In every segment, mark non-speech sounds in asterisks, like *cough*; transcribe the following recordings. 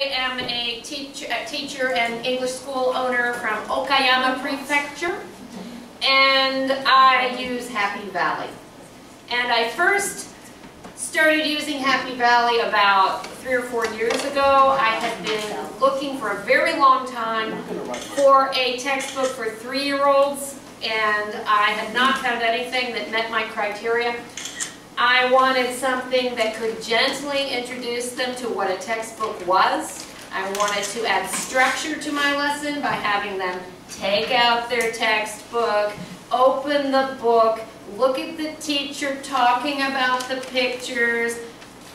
I am a teacher, a teacher and English school owner from Okayama Prefecture, and I use Happy Valley. And I first started using Happy Valley about three or four years ago. I had been looking for a very long time for a textbook for three-year-olds, and I had not found anything that met my criteria. I wanted something that could gently introduce them to what a textbook was. I wanted to add structure to my lesson by having them take out their textbook, open the book, look at the teacher talking about the pictures,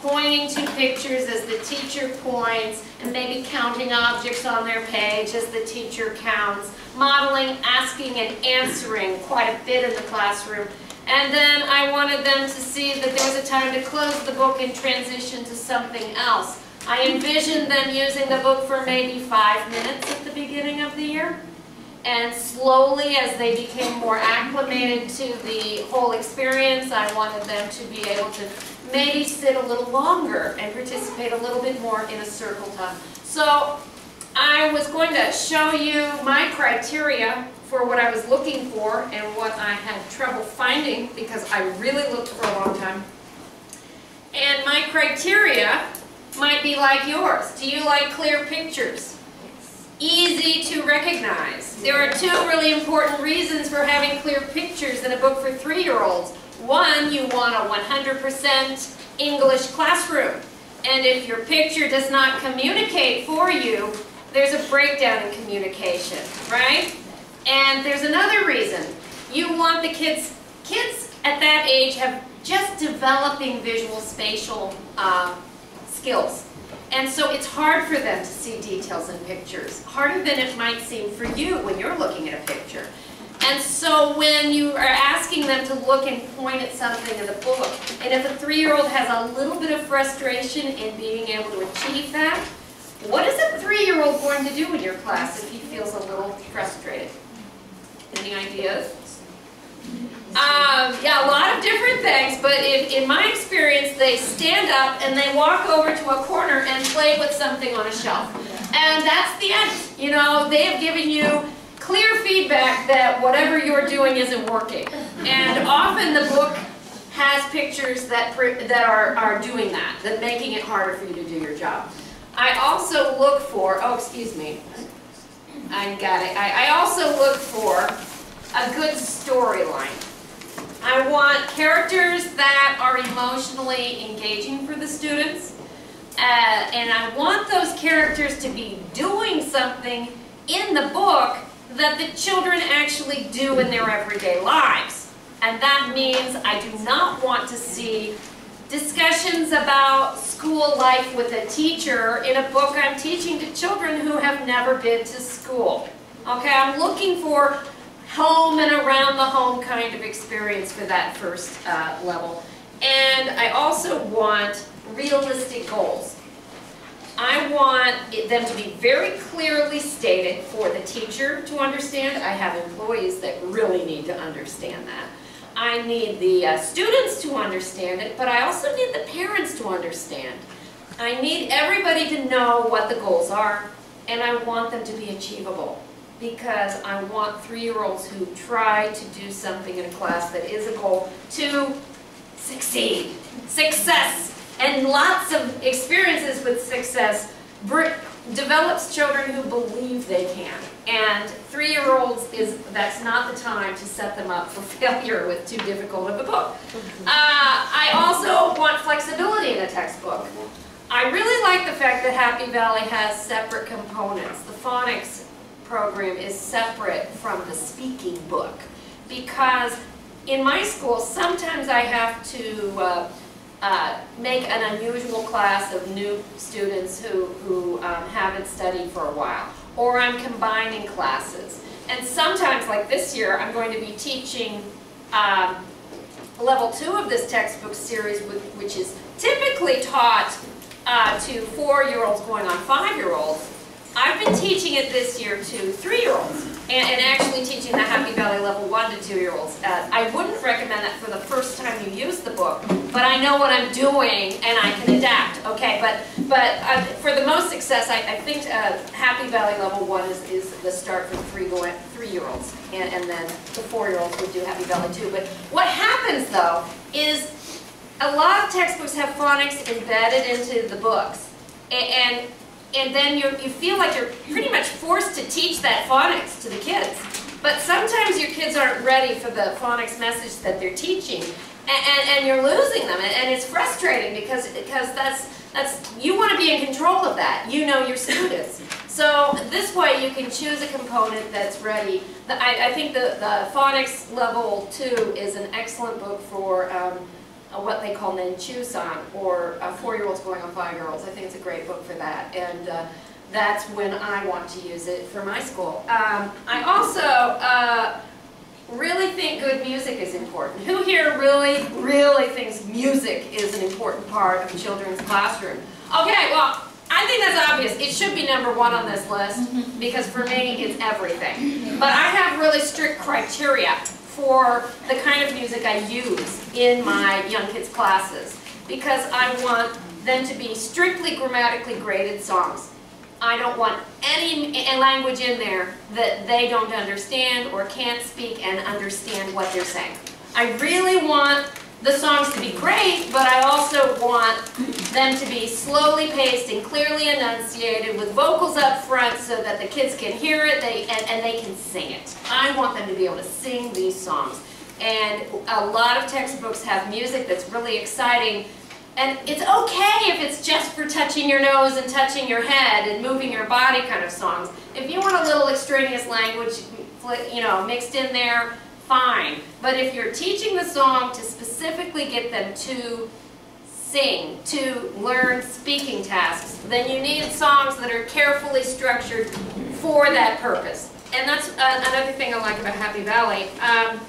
pointing to pictures as the teacher points, and maybe counting objects on their page as the teacher counts, modeling, asking, and answering quite a bit in the classroom, and then I wanted them to see that there was a time to close the book and transition to something else. I envisioned them using the book for maybe five minutes at the beginning of the year. And slowly, as they became more acclimated to the whole experience, I wanted them to be able to maybe sit a little longer and participate a little bit more in a circle time. So I was going to show you my criteria for what I was looking for and what I had trouble finding because I really looked for a long time. And my criteria might be like yours. Do you like clear pictures? Easy to recognize. There are two really important reasons for having clear pictures in a book for three-year-olds. One, you want a 100% English classroom. And if your picture does not communicate for you, there's a breakdown in communication, right? And there's another reason. You want the kids, kids at that age have just developing visual spatial uh, skills. And so it's hard for them to see details in pictures, harder than it might seem for you when you're looking at a picture. And so when you are asking them to look and point at something in the book, and if a three-year-old has a little bit of frustration in being able to achieve that, what is a three-year-old going to do in your class if he feels a little frustrated? Any ideas? Um, yeah, a lot of different things, but in, in my experience, they stand up and they walk over to a corner and play with something on a shelf. And that's the end. You know, they have given you clear feedback that whatever you're doing isn't working. And often the book has pictures that, that are, are doing that, that making it harder for you to do your job. I also look for, oh, excuse me, I got it. I, I also look for a good storyline. I want characters that are emotionally engaging for the students. Uh, and I want those characters to be doing something in the book that the children actually do in their everyday lives. And that means I do not want to see discussions about school life with a teacher in a book I'm teaching to children who have never been to school. Okay, I'm looking for home and around the home kind of experience for that first uh, level. And I also want realistic goals. I want them to be very clearly stated for the teacher to understand. I have employees that really need to understand that. I need the uh, students to understand it, but I also need the parents to understand. I need everybody to know what the goals are, and I want them to be achievable because I want three-year-olds who try to do something in a class that is a goal to succeed. Success and lots of experiences with success develops children who believe they can. And three-year-olds is that's not the time to set them up for *laughs* failure with too difficult of a book. Uh, I also want flexibility in a textbook. I really like the fact that Happy Valley has separate components. The phonics program is separate from the speaking book because in my school sometimes I have to uh, uh, make an unusual class of new students who, who um, haven't studied for a while. Or I'm combining classes. And sometimes, like this year, I'm going to be teaching um, level two of this textbook series, which is typically taught uh, to four-year-olds going on five-year-olds. I've been teaching it this year to three-year-olds. And, and actually teaching the Happy Valley Level 1 to 2-year-olds. Uh, I wouldn't recommend that for the first time you use the book, but I know what I'm doing and I can adapt, okay? But but uh, for the most success, I, I think uh, Happy Valley Level 1 is, is the start for three three-year-olds, and, and then the four-year-olds would do Happy Valley 2. But what happens, though, is a lot of textbooks have phonics embedded into the books, and, and and then you you feel like you're pretty much forced to teach that phonics to the kids. But sometimes your kids aren't ready for the phonics message that they're teaching, and, and, and you're losing them, and, and it's frustrating because because that's that's you want to be in control of that. You know your students. So this way you can choose a component that's ready. The, I, I think the, the phonics level two is an excellent book for um, what they call Nenchusan, or uh, four-year-olds going on five-year-olds. I think it's a great book for that. And uh, that's when I want to use it for my school. Um, I also uh, really think good music is important. Who here really, really thinks music is an important part of a children's classroom? Okay, well, I think that's obvious. It should be number one on this list because for me, it's everything. But I have really strict criteria for the kind of music I use in my young kids classes because I want them to be strictly grammatically graded songs. I don't want any language in there that they don't understand or can't speak and understand what they're saying. I really want the songs to be great, but I also want them to be slowly paced and clearly enunciated with vocals up front so that the kids can hear it they, and, and they can sing it. I want them to be able to sing these songs. And a lot of textbooks have music that's really exciting and it's okay if it's just for touching your nose and touching your head and moving your body kind of songs. If you want a little extraneous language, you know, mixed in there, fine. But if you're teaching the song to specifically get them to sing, to learn speaking tasks, then you need songs that are carefully structured for that purpose. And that's uh, another thing I like about Happy Valley. Um,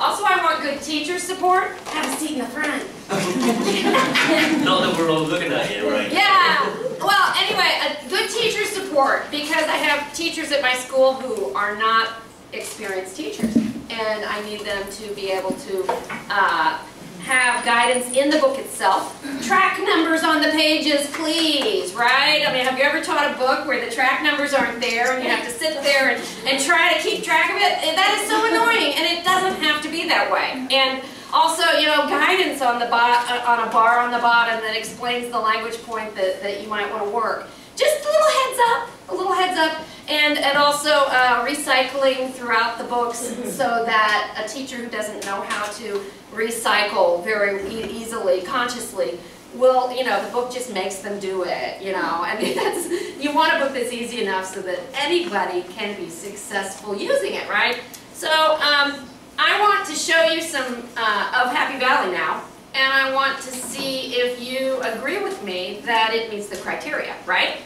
also, I want good teacher support. Have a seat in the front. *laughs* Not that we're all looking at you, right? Yeah. Well, anyway, a good teacher support because I have teachers at my school who are not experienced teachers. And I need them to be able to uh, have guidance in the book itself. Track numbers on the pages, please, right? I mean, have you ever taught a book where the track numbers aren't there and you have to sit there and, and try to keep track of it? That is so annoying, and it doesn't have to be that way. And also, you know, guidance on the uh, on a bar on the bottom that explains the language point that, that you might want to work. Just a little heads up, a little heads up. And, and also uh, recycling throughout the books so that a teacher who doesn't know how to recycle very e easily, consciously, will, you know, the book just makes them do it, you know. I mean, *laughs* that's, you want a book that's easy enough so that anybody can be successful using it, right? So um, I want to show you some uh, of Happy Valley now, and I want to see if you agree with me that it meets the criteria, right?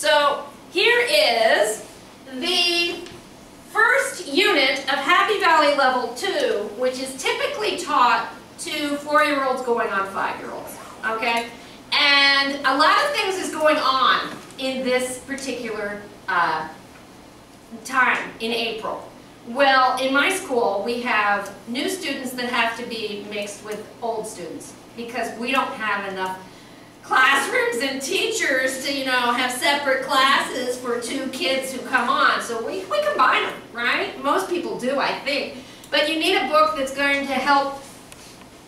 So here is the first unit of Happy Valley Level 2, which is typically taught to four-year-olds going on five-year-olds, okay? And a lot of things is going on in this particular uh, time in April. Well, in my school, we have new students that have to be mixed with old students because we don't have enough classrooms and teachers to, you know, have separate classes for two kids who come on. So we, we combine them, right? Most people do, I think. But you need a book that's going to help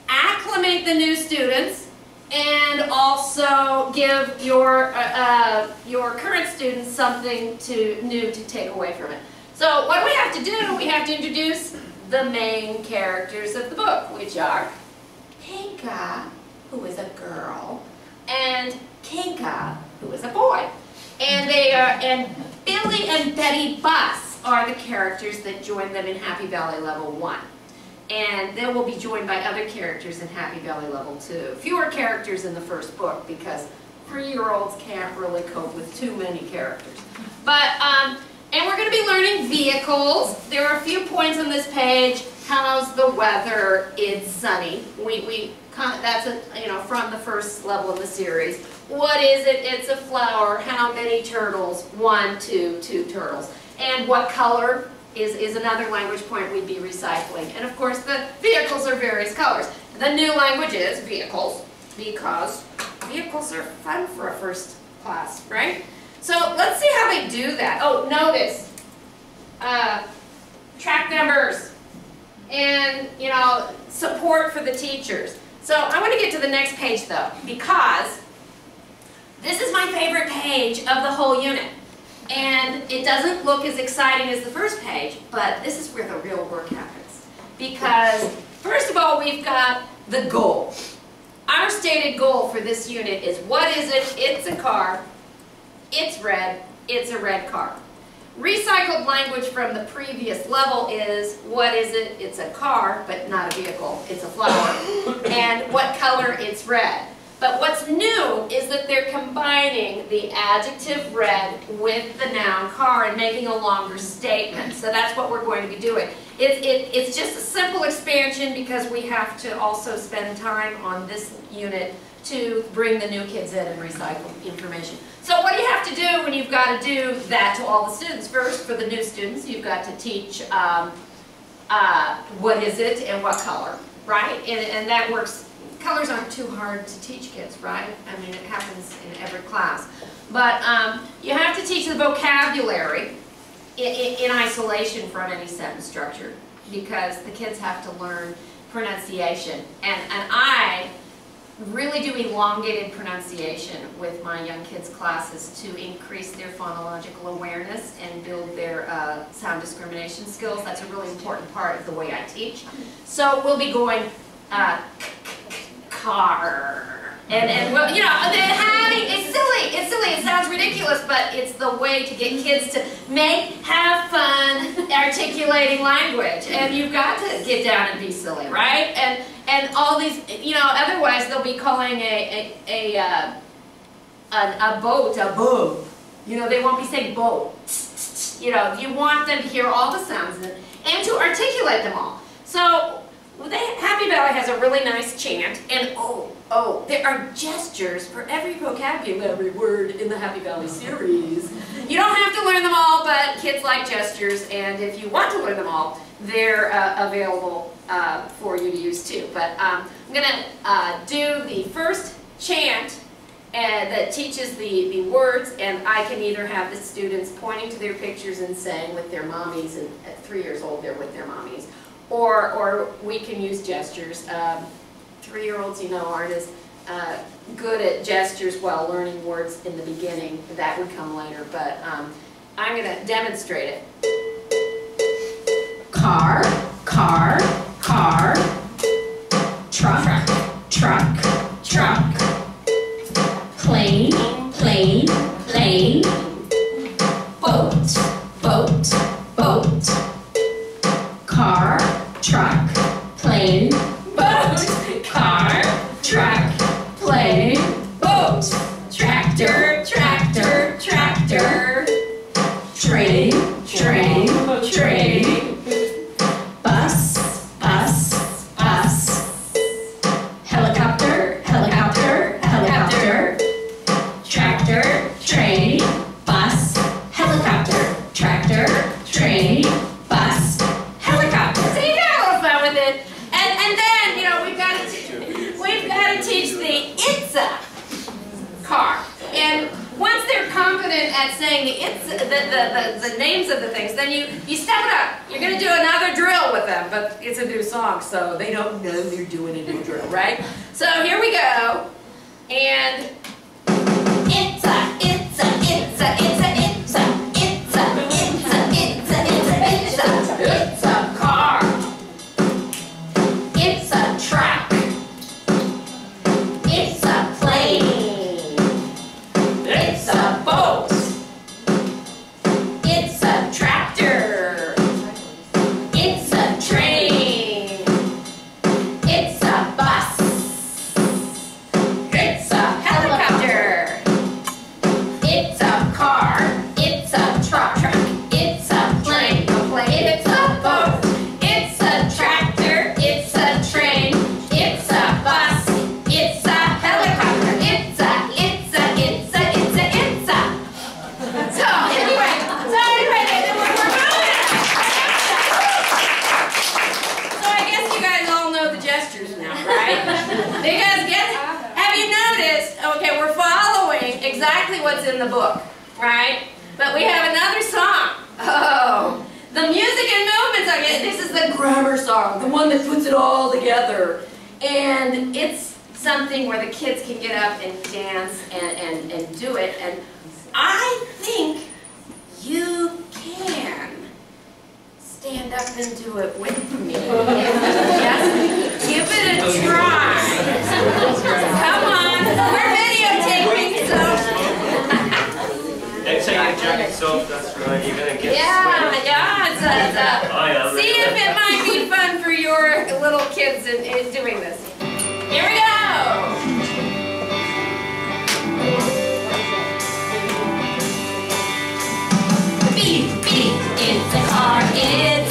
acclimate the new students and also give your, uh, uh, your current students something to, new to take away from it. So what do we have to do, we have to introduce the main characters of the book, which are Pinka, who is a girl, and Kinka, who is a boy. And they are, and Billy and Betty Bus are the characters that join them in Happy Valley Level 1. And they will be joined by other characters in Happy Valley Level 2. Fewer characters in the first book because three-year-olds can't really cope with too many characters. But, um, and we're going to be learning vehicles. There are a few points on this page. How's the weather? It's sunny. We, we that's a, you know from the first level of the series. What is it? It's a flower. How many turtles? One, two, two turtles. And what color is, is another language point we'd be recycling. And of course, the vehicles are various colors. The new language is vehicles because vehicles are fun for a first class, right? So let's see how they do that. Oh, notice, uh, track numbers and, you know, support for the teachers. So I want to get to the next page though, because this is my favorite page of the whole unit. And it doesn't look as exciting as the first page, but this is where the real work happens. Because, first of all, we've got the goal. Our stated goal for this unit is, what is it? It's a car. It's red. It's a red car. Recycled language from the previous level is, what is it? It's a car, but not a vehicle. It's a flower. *coughs* and what color? It's red. But what's new is that they're combining the adjective red with the noun car and making a longer statement. So that's what we're going to be doing. It, it, it's just a simple expansion because we have to also spend time on this unit to bring the new kids in and recycle information. So what do you have to do when you've got to do that to all the students? First, for the new students, you've got to teach um, uh, what is it and what color, right? And, and that works colors aren't too hard to teach kids, right? I mean, it happens in every class. But um, you have to teach the vocabulary in, in, isolation from any sentence structure because the kids have to learn pronunciation. And, and I really do elongated pronunciation with my young kids' classes to increase their phonological awareness and build their uh, sound discrimination skills. That's a really important part of the way I teach. So we'll be going uh, car. And, and well, you know, having, it's silly, it's silly, it sounds ridiculous, but it's the way to get kids to make, have fun *laughs* articulating language. And you've got to get down and be silly, right? And, and all these, you know, otherwise they'll be calling a, a, a, uh, a, a boat a boat. You know, they won't be saying boat. You know, you want them to hear all the sounds and, and to articulate them all. So they, Happy Valley has a really nice chant, and oh, oh, there are gestures for every vocabulary word in the Happy Valley series. You don't have to learn them all, but kids like gestures, and if you want to learn them all, they're uh, available uh, for you to use too. But um, I'm going to uh, do the first chant uh, that teaches the, the words, and I can either have the students pointing to their pictures and saying with their mommies, and at three years old they're with their mommies, or, or we can use gestures. Um, Three-year-olds, you know, aren't as uh, good at gestures while learning words in the beginning. That would come later, but um, I'm going to demonstrate it. Car, car, car, truck, truck, truck, plane, plane, plane, boat, boat, boat at saying the, the, the, the, the, names of the things, then you, you step it up. You're going to do another drill with them, but it's a new song, so they don't know you're doing a new drill, right? So here we go. And it's a, it's a, it's a, it's a, what's in the book, right? But we have another song. Oh, the music and movement song. This is the grammar song, the one that puts it all together. And it's something where the kids can get up and dance and, and, and do it. And I think you can stand up and do it with me. *laughs* Just give it a try. Come on, so. Next time your jacket's off, that's right, you're gonna get Yeah, sweaty. yeah, it's a, it's a, am. Oh, see if it might be fun for your little kids in, in doing this. Here we go. Beep, beep, it's a car, it's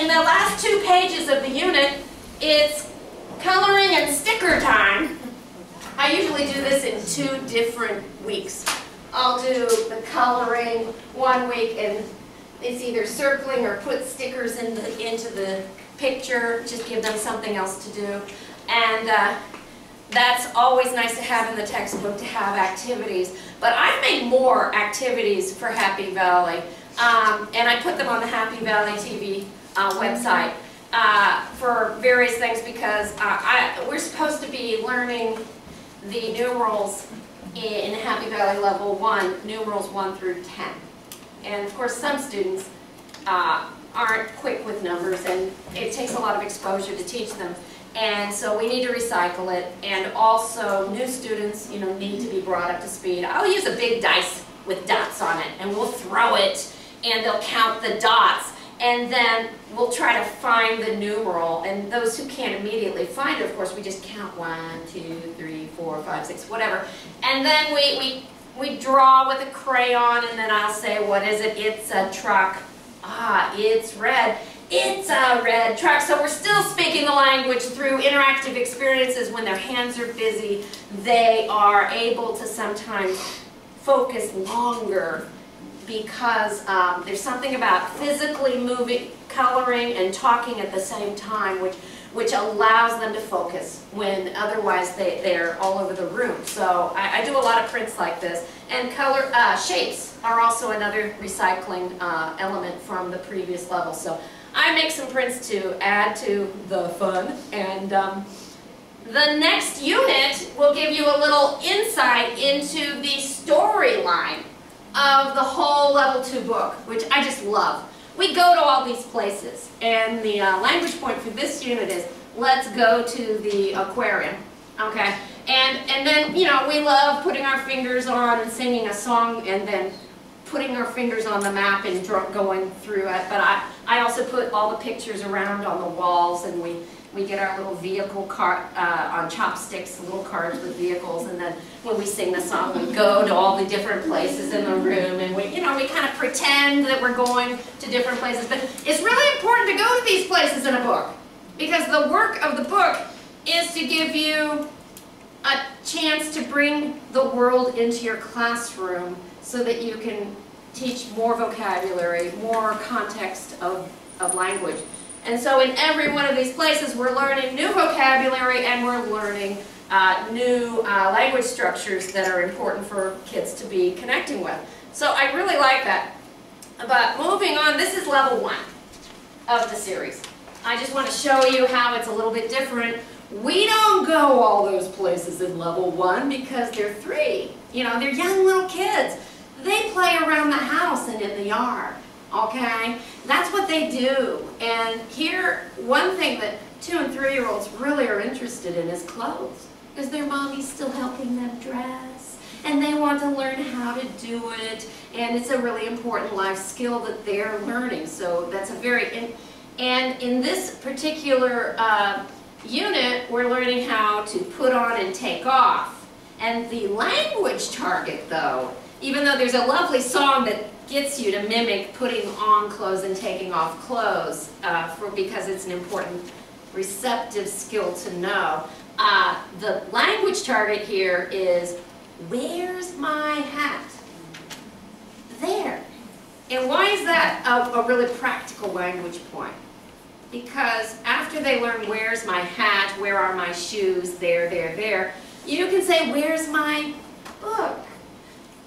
in the last two pages of the unit, it's coloring and sticker time. I usually do this in two different weeks. I'll do the coloring one week and it's either circling or put stickers in the, into the picture, just give them something else to do. And uh, that's always nice to have in the textbook to have activities. But I've made more activities for Happy Valley. Um, and I put them on the Happy Valley TV uh, website uh, for various things because uh, I, we're supposed to be learning the numerals in Happy Valley Level 1, numerals 1 through 10. And of course, some students uh, aren't quick with numbers and it takes a lot of exposure to teach them. And so we need to recycle it. And also, new students, you know, need to be brought up to speed. I'll use a big dice with dots on it and we'll throw it and they'll count the dots and then we'll try to find the numeral. And those who can't immediately find it, of course, we just count one, two, three, four, five, six, whatever. And then we, we, we draw with a crayon, and then I'll say, what is it? It's a truck. Ah, it's red. It's a red truck. So we're still speaking the language through interactive experiences when their hands are busy. They are able to sometimes focus longer because um, there's something about physically moving, coloring, and talking at the same time, which which allows them to focus when otherwise they, they're all over the room. So I, I do a lot of prints like this. And color uh, shapes are also another recycling uh, element from the previous level. So I make some prints to add to the fun. And um, the next unit will give you a little insight into the storyline of the whole level two book, which I just love. We go to all these places, and the uh, language point for this unit is, let's go to the aquarium, okay? And, and then, you know, we love putting our fingers on and singing a song and then putting our fingers on the map and going through it. But I, I also put all the pictures around on the walls and we we get our little vehicle cart uh, on chopsticks, little cards with vehicles, and then when we sing the song, we go to all the different places in the room, and we, you know, we kind of pretend that we're going to different places. But it's really important to go to these places in a book, because the work of the book is to give you a chance to bring the world into your classroom so that you can teach more vocabulary, more context of, of language. And so in every one of these places, we're learning new vocabulary and we're learning uh, new uh, language structures that are important for kids to be connecting with. So I really like that. But moving on, this is level one of the series. I just want to show you how it's a little bit different. We don't go all those places in level one because they're three. You know, they're young little kids. They play around the house and in the yard okay? That's what they do. And here, one thing that two and three-year-olds really are interested in is clothes. Because their mommy's still helping them dress. And they want to learn how to do it. And it's a really important life skill that they're learning. So that's a very... In, and in this particular uh, unit, we're learning how to put on and take off. And the language target, though, even though there's a lovely song that gets you to mimic putting on clothes and taking off clothes uh, for, because it's an important receptive skill to know. Uh, the language target here is, where's my hat? There. And why is that a, a really practical language point? Because after they learn where's my hat, where are my shoes, there, there, there, you can say, where's my book?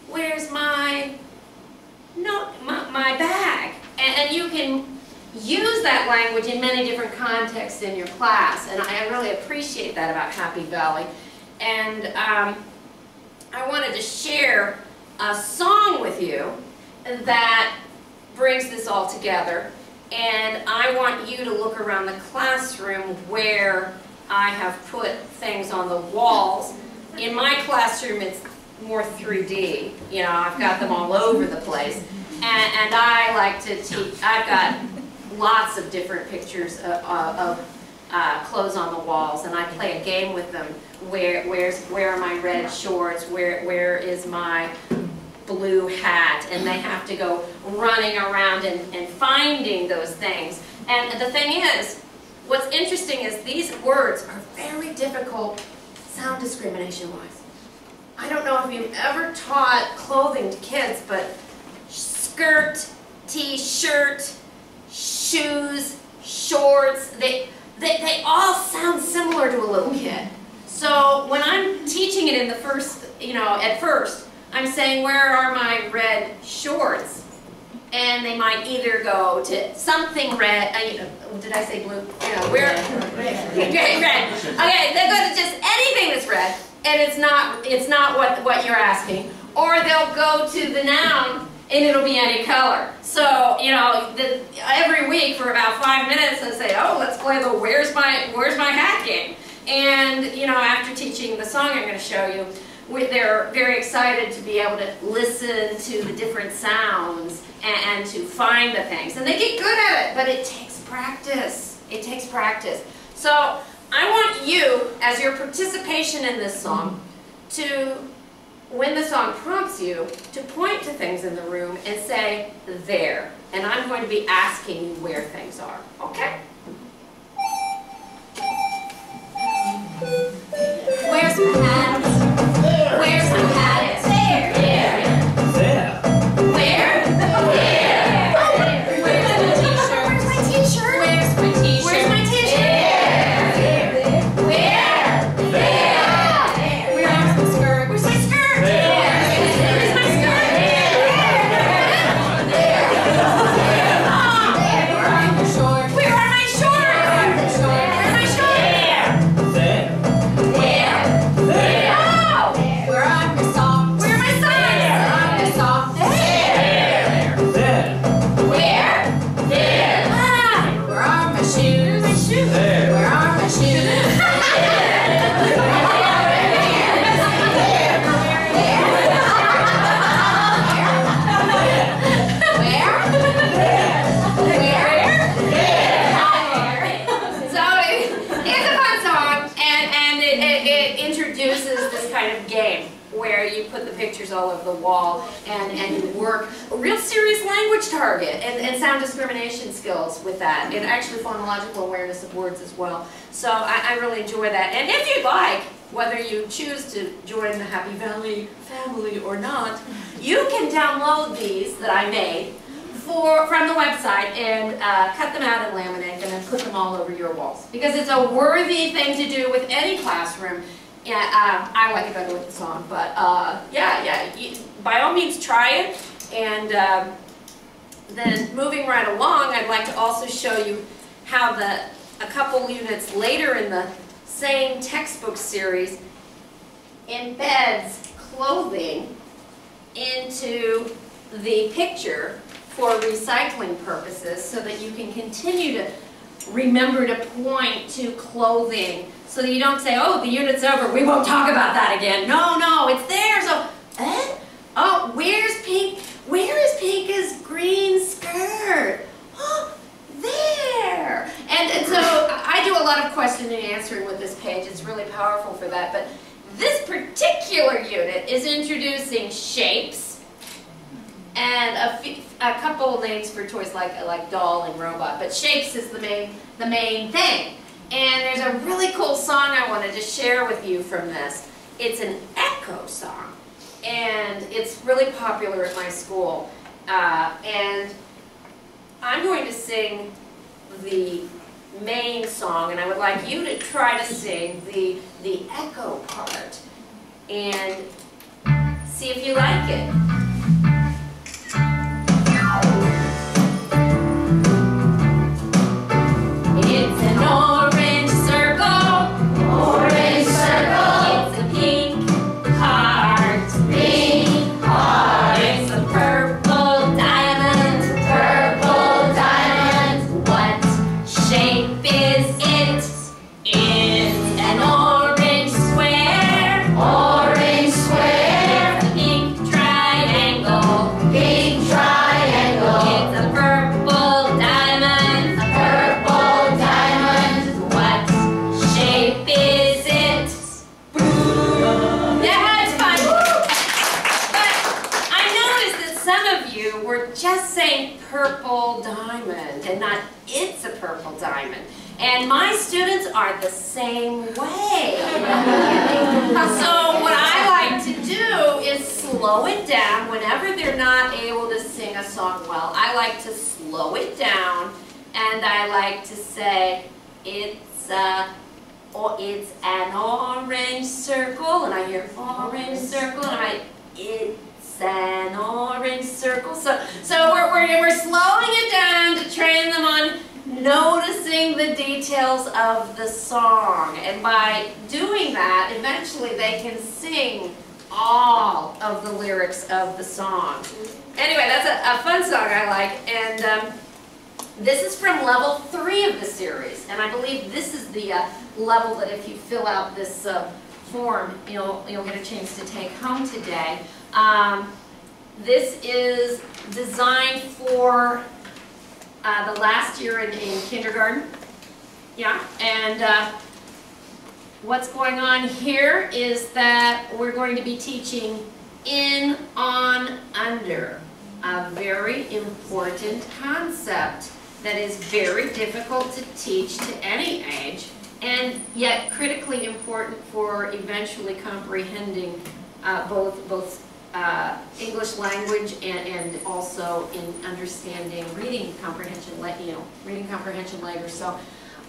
Where's my no, my, my bag. And, and, you can use that language in many different contexts in your class. And I really appreciate that about Happy Valley. And um, I wanted to share a song with you that brings this all together. And I want you to look around the classroom where I have put things on the walls. In my classroom, it's more 3D. You know, I've got them all over the place. And, and I like to teach, I've got lots of different pictures of, of uh, clothes on the walls, and I play a game with them. Where, where's, where are my red shorts? Where, where is my blue hat? And they have to go running around and, and finding those things. And the thing is, what's interesting is these words are very difficult sound discrimination-wise. I don't know if you've ever taught clothing to kids, but skirt, t-shirt, shoes, shorts, they, they, they all sound similar to a little kid. So when I'm teaching it in the first, you know, at first, I'm saying, where are my red shorts? And they might either go to something red, uh, did I say blue? You know, where? Red. Okay, red. Okay, they go to just anything that's red, and it's not, it's not what, what you're asking. Or they'll go to the noun, and it'll be any color. So, you know, the, every week for about five minutes I say, oh, let's play the where's my, where's my hat game. And, you know, after teaching the song I'm going to show you, we- they're very excited to be able to listen to the different sounds and, and to find the things. And they get good at it, but it takes practice. It takes practice. So I want you, as your participation in this song, to, when the song prompts you, to point to things in the room and say, there. And I'm going to be asking you where things are, okay? Where's my hat? Where's my I, really enjoy that. And if you'd like, whether you choose to join the Happy Valley family or not, you can download these that I made for, from the website and uh, cut them out and laminate them and put them all over your walls. Because it's a worthy thing to do with any classroom. Yeah, uh, I like it better with the song, but uh, yeah, yeah, you, by all means try it. And um, then moving right along, I'd like to also show you how the, a couple units later in the same textbook series embeds clothing into the picture for recycling purposes so that you can continue to remember to point to clothing so that you don't say, oh, the unit's over, we won't talk about that again. No, no, it's there. So, eh? Oh, where's Pink? Where is Pinka's green skirt? Oh, there. And, and so I do a lot of question and answering with this page. It's really powerful for that. But this particular unit is introducing shapes and a, a couple names for toys like like doll and robot, but shapes is the main the main thing. And there's a really cool song I wanted to share with you from this. It's an echo song, and it's really popular at my school. Uh, and I'm going to sing the main song, and I would like you to try to sing the the echo part, and see if you like it. It's an orange and not it's a purple diamond. And my students are the same way. so what I like to do is slow it down whenever they're not able to sing a song well. I like to slow it down and I like to say it's a or it's an orange circle, and I hear orange circle, and I it's an orange circle. So so we're we're we're slowing it down to train them on noticing the details of the song, and by doing that, eventually they can sing all of the lyrics of the song. Anyway, that's a, a fun song I like, and. Um, this is from level three of the series, and I believe this is the uh, level that if you fill out this uh, form you'll, you'll get a chance to take home today. Um, this is designed for uh, the last year in, in kindergarten. Yeah, and uh, what's going on here is that we're going to be teaching in, on, under, a very important concept that is very difficult to teach to any age and yet critically important for eventually comprehending uh, both, both uh, English language and, and also in understanding reading comprehension, you know, reading comprehension later. So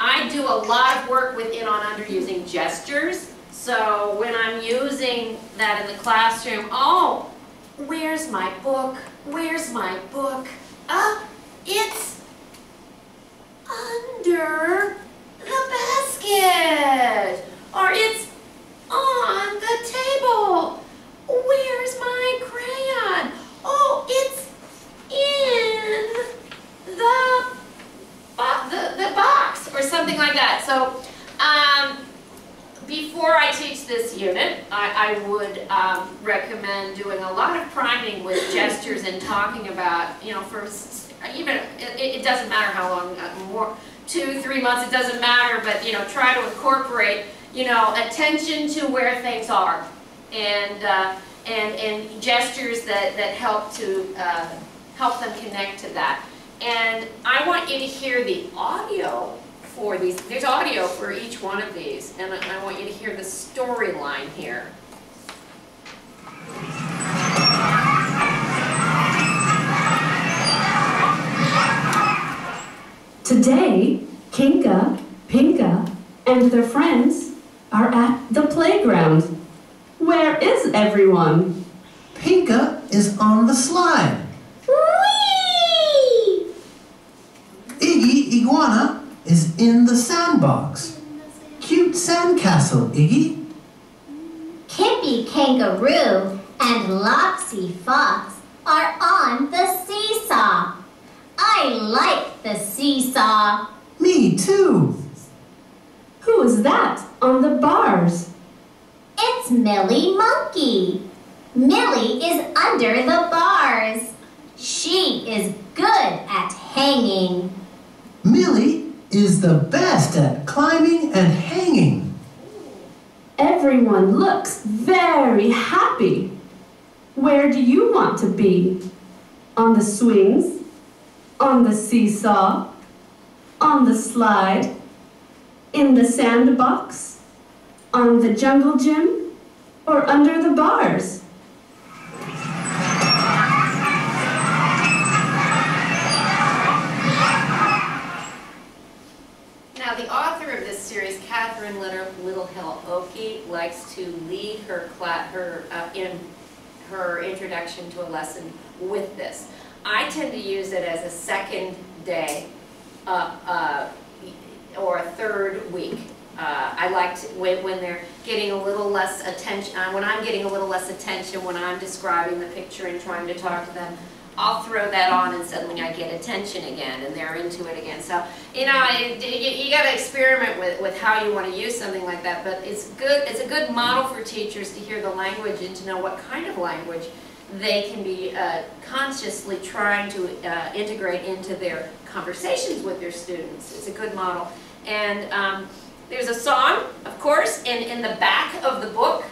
I do a lot of work with in on under using gestures. So when I'm using that in the classroom, oh, where's my book? Where's my book? Uh, it's under the basket. Or it's on the table. Where's my crayon? Oh, it's in the, the, the box or something like that. So um, before I teach this unit, I, I would um, recommend doing a lot of priming with *coughs* gestures and talking about, you know, for even, it, it doesn't matter how long, uh, more, two, three months, it doesn't matter, but, you know, try to incorporate, you know, attention to where things are and, uh, and, and gestures that, that help to uh, help them connect to that. And I want you to hear the audio for these. There's audio for each one of these, and I want you to hear the storyline here. Today, Kinka, Pinka, and their friends are at the playground. Where is everyone? Pinka is on the slide. Whee! Iggy Iguana is in the sandbox. Cute sandcastle, Iggy. Kippy Kangaroo and Lopsy Fox are on the seesaw. I like the seesaw. Me too. Who is that on the bars? It's Millie Monkey. Millie is under the bars. She is good at hanging. Millie is the best at climbing and hanging. Everyone looks very happy. Where do you want to be? On the swings? On the seesaw? On the slide? In the sandbox? On the jungle gym? Or under the bars? Now, the author of this series, Catherine Littlehill Oakey, likes to lead her her uh, in her introduction to a lesson with this. I tend to use it as a second day uh, uh, or a third week. Uh, I like to, when, when, they're getting a little less attention, uh, when I'm getting a little less attention when I'm describing the picture and trying to talk to them, I'll throw that on and suddenly I get attention again and they're into it again. So, you know, you, you got to experiment with, with how you want to use something like that, but it's good, it's a good model for teachers to hear the language and to know what kind of language they can be uh, consciously trying to uh, integrate into their conversations with their students. It's a good model. And um, there's a song, of course, and in the back of the book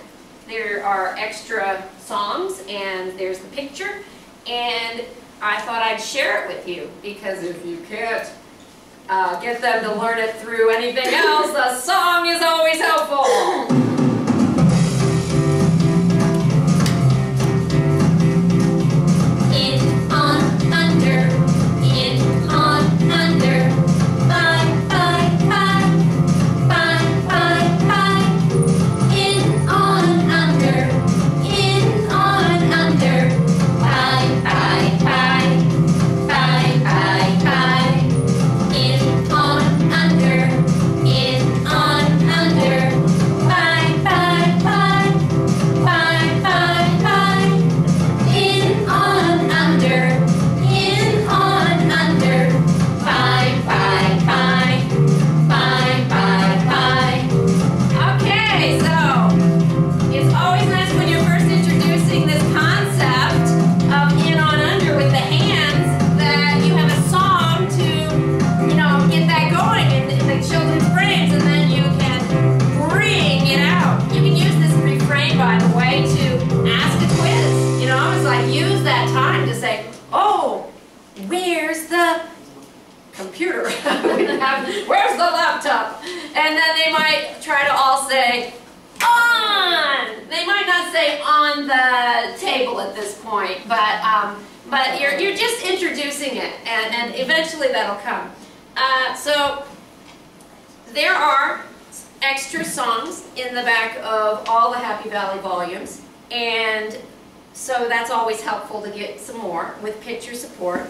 there are extra songs and there's the picture. And I thought I'd share it with you because if you can't uh, get them to learn it through anything else, a song is always helpful. They might try to all say, on! They might not say on the table at this point, but um, but you're, you're just introducing it, and, and eventually that'll come. Uh, so there are extra songs in the back of all the Happy Valley volumes, and so that's always helpful to get some more with picture support.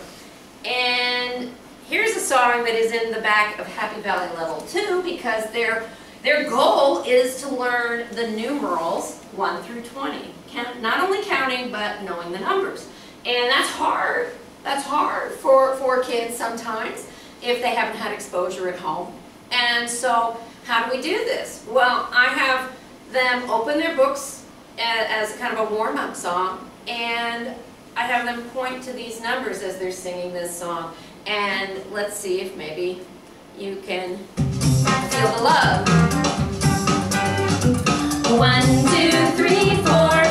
And here's a song that is in the back of Happy Valley Level 2 because their, their goal is to learn the numerals 1 through 20. Count, not only counting, but knowing the numbers. And that's hard. That's hard for, for kids sometimes if they haven't had exposure at home. And so how do we do this? Well, I have them open their books as kind of a warm-up song and I have them point to these numbers as they're singing this song and let's see if maybe you can feel the love. One, two, three, four,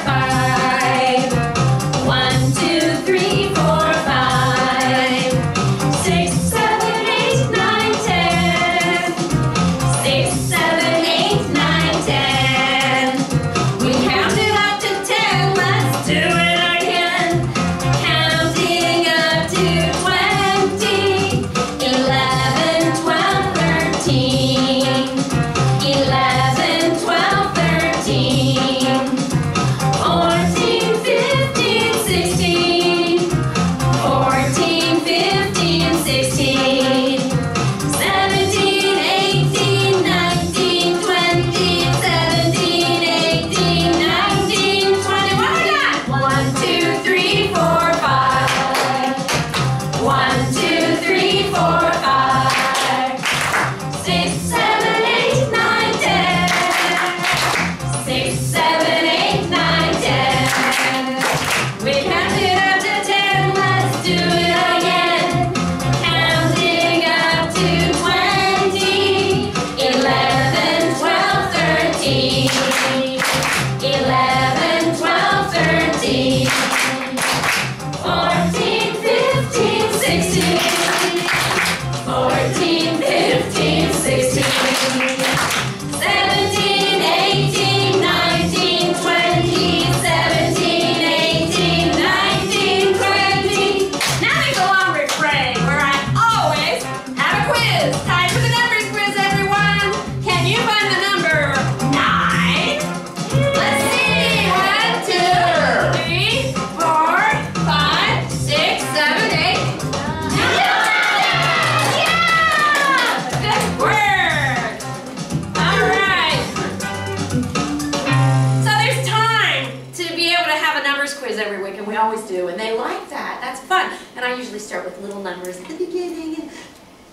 With little numbers at the beginning,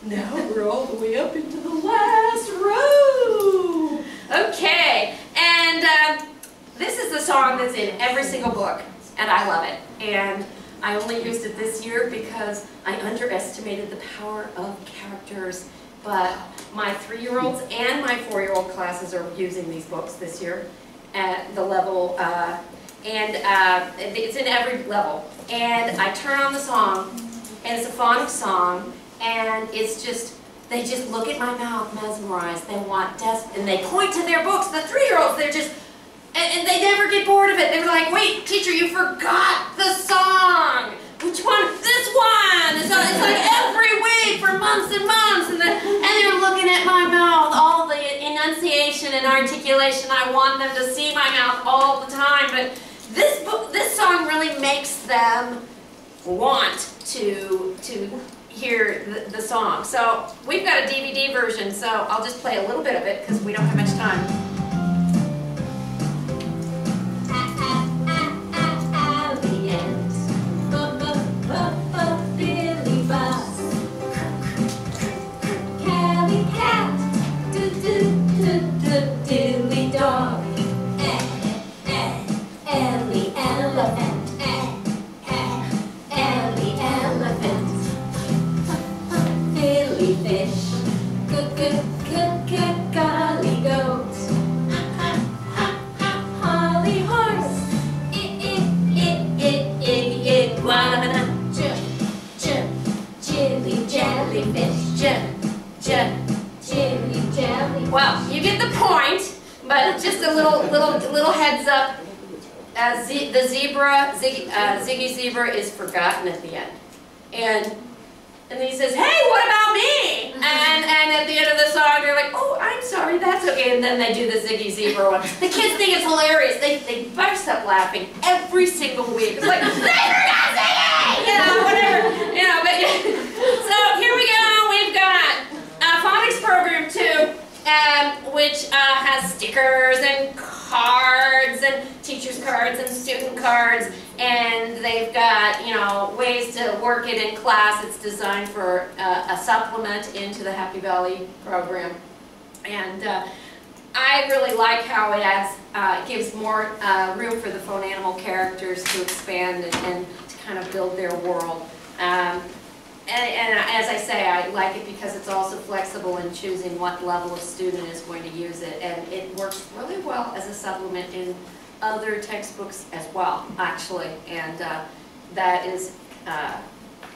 and now we're all the way up into the last row. Okay, and uh, this is the song that's in every single book, and I love it. And I only used it this year because I underestimated the power of characters. But my three-year-olds and my four-year-old classes are using these books this year at the level, uh, and uh, it's in every level. And I turn on the song, and it's a phonics song, and it's just, they just look at my mouth mesmerized. They want des and they point to their books. The three-year-olds, they're just, and, and they never get bored of it. They're like, wait, teacher, you forgot the song. Which one? This one. It's, it's like every week for months and months, and, the, and they're looking at my mouth, all the enunciation and articulation. I want them to see my mouth all the time, but this book, this song really makes them want to to hear the, the song. So we've got a DVD version, so I'll just play a little bit of it because we don't have much time. A little, little, little heads up, uh, the zebra, Ziggy, uh, Ziggy Zebra is forgotten at the end. And, and then he says, hey, what about me? And, and at the end of the song, they're like, oh, I'm sorry, that's okay. And then they do the Ziggy Zebra one. The kids think it's hilarious. They, they burst up laughing every single week. It's like, they forgot Ziggy! You know, whatever. You know, but, so here we go. We've got a phonics program too um, which uh, has stickers and cards and teachers cards and student cards and they've got you know ways to work it in class it's designed for uh, a supplement into the Happy Valley program and uh, I really like how it adds, uh, gives more uh, room for the phone animal characters to expand and, and to kind of build their world. Um, and, and as I say, I like it because it's also flexible in choosing what level of student is going to use it. And it works really well as a supplement in other textbooks as well, actually. And uh, that is uh,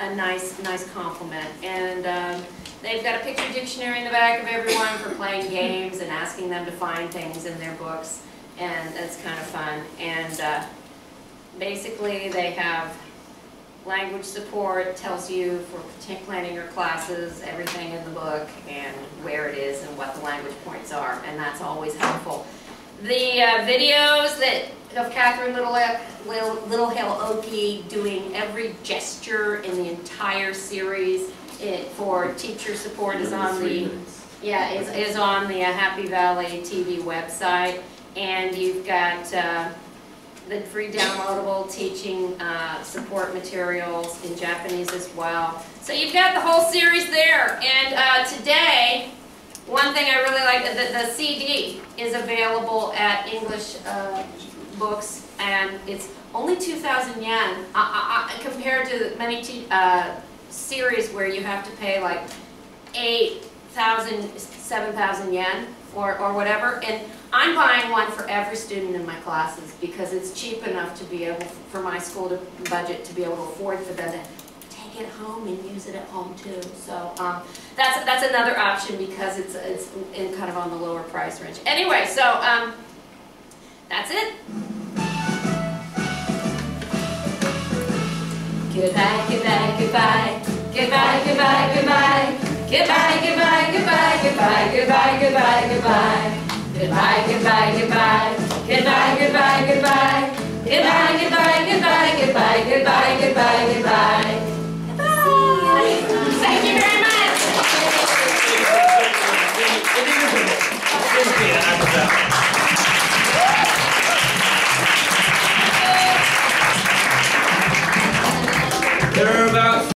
a nice, nice complement. And um, they've got a picture dictionary in the back of everyone for playing games and asking them to find things in their books. And that's kind of fun. And uh, basically, they have language support tells you for planning your classes, everything in the book, and where it is and what the language points are, and that's always helpful. The uh, videos that of Catherine Little, Little, Little Hill Okie doing every gesture in the entire series it, for teacher support is on the yeah is, is on the uh, Happy Valley TV website, and you've got. Uh, the free downloadable teaching uh, support materials in Japanese as well. So you've got the whole series there. And uh, today, one thing I really like, the, the CD is available at English uh, Books, and it's only 2,000 yen uh, uh, uh, compared to many series where you have to pay like 8,000, 7,000 yen or, or whatever. And I'm buying one for every student in my classes because it's cheap enough to be able, for my school to budget, to be able to afford for them to take it home and use it at home too. So um, that's, that's another option because it's, it's in kind of on the lower price range. Anyway, so um, that's it. Goodbye, goodbye, goodbye. Goodbye, goodbye, goodbye. Goodbye, goodbye, goodbye, goodbye, goodbye, goodbye, goodbye. Goodbye, goodbye, goodbye. Goodbye, goodbye, goodbye. Goodbye, goodbye, goodbye, goodbye, goodbye, goodbye, goodbye. Thank you very much. There are about